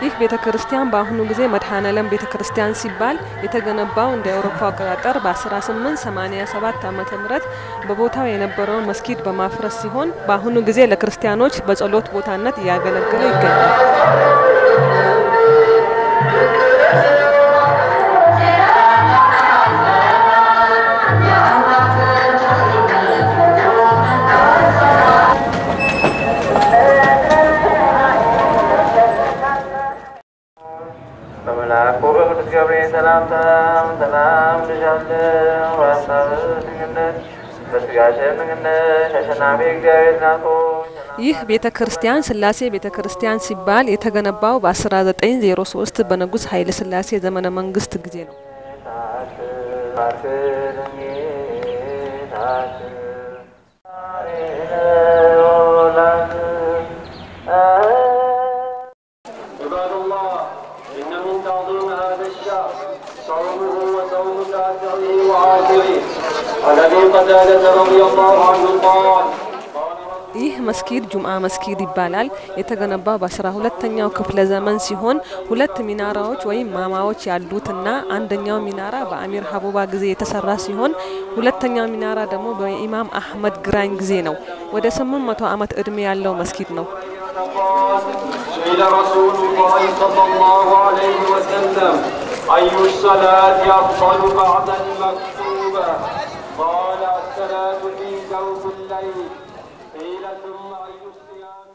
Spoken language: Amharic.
ይህ ቤተ ክርስቲያን በአሁኑ ጊዜ መድኃኔዓለም ቤተ ክርስቲያን ሲባል የተገነባው እንደ አውሮፓ አቆጣጠር በ1887 ዓ ም በቦታው የነበረውን መስጊድ በማፍረስ ሲሆን በአሁኑ ጊዜ ለክርስቲያኖች በጸሎት ቦታነት እያገለገለ ይገኛል። በቅዱስ ገብርኤል ሰላምታ ሰላም በስጋሽም አሸናፊ እግዚአብሔር ናቶ ይህ ቤተ ክርስቲያን ስላሴ ቤተ ክርስቲያን ሲባል የተገነባው በ1903 በንጉሥ ኃይለ ስላሴ ዘመነ መንግስት ጊዜ ነው። صومه وصوم تاسعه وعاشره عن أبي قتادة رضي الله عنه قال ይህ መስጊድ ጁምአ መስጊድ ይባላል። የተገነባው በአስራ ሁለተኛው ክፍለ ዘመን ሲሆን ሁለት ሚናራዎች ወይም ማማዎች ያሉትና አንደኛው ሚናራ በአሚር ሀቡባ ጊዜ የተሰራ ሲሆን ሁለተኛው ሚናራ ደግሞ በኢማም አህመድ ግራኝ ጊዜ ነው። ወደ ስምንት መቶ ዓመት ዕድሜ ያለው መስጊድ ነው። قال سئل رسول الله صلى الله عليه وسلم أي الصلاة أفضل بعد المكتوبة قال الصلاة في جوف الليل. قيل ثم أي الصيام؟